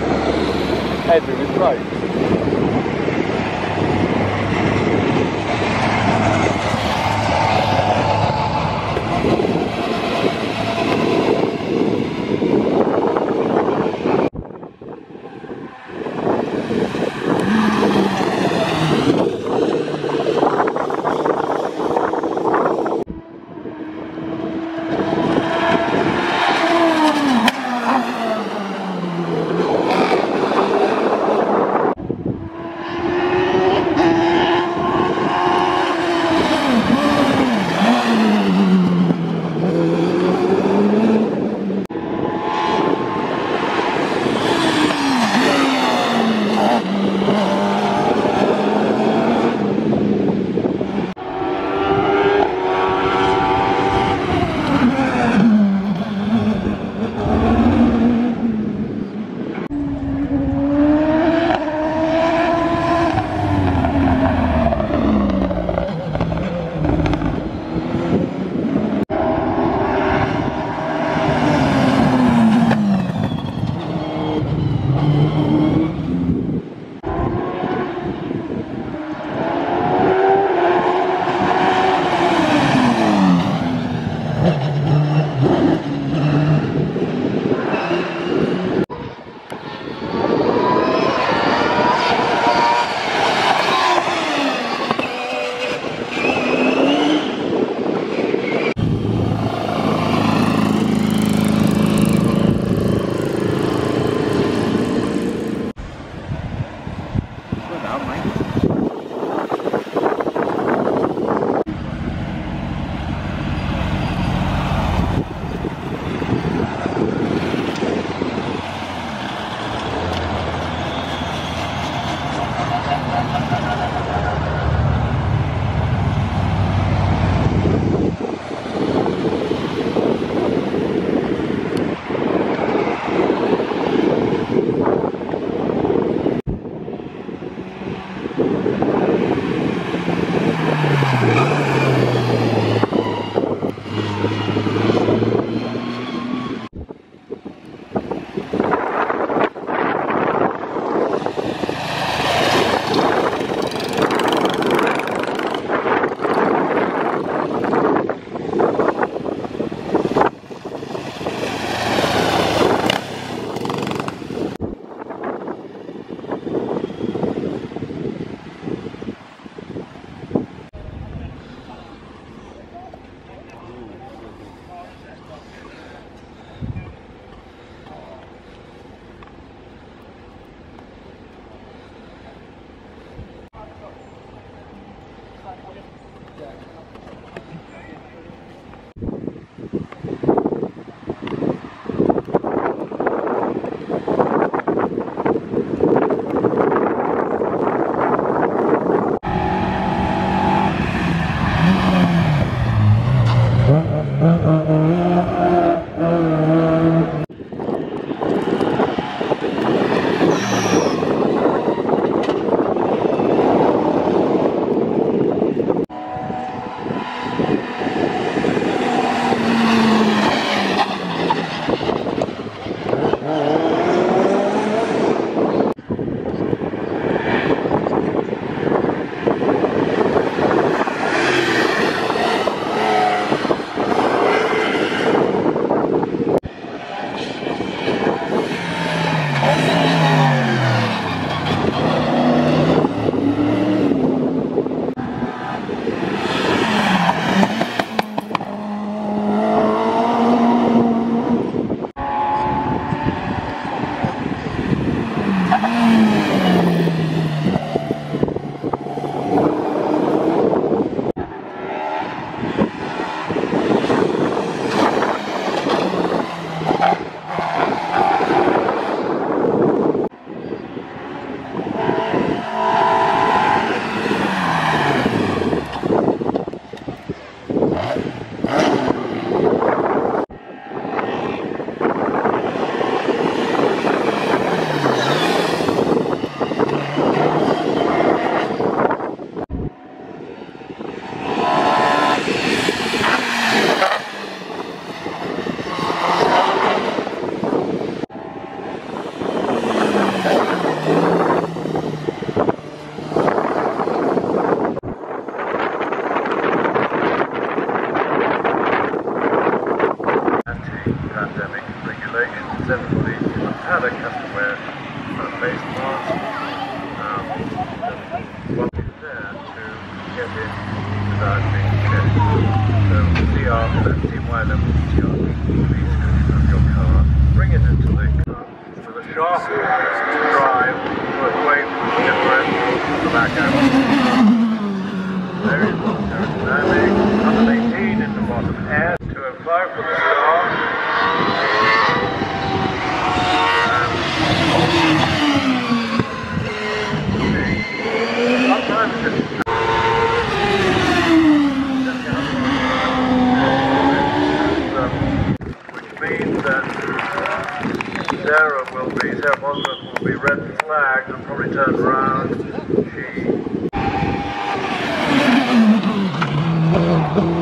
Is that it? Everybody had a had to wear a face mask. Um, one is there to get in without being checked. So CR, CY level CR, please of your car, bring it into the car with a sharp drive away from the differential at the back end. There is aerodynamic, 118 in the bottom air, 205 for the Sarah will be, Sarah Bosworth will be red flagged and probably turned around. She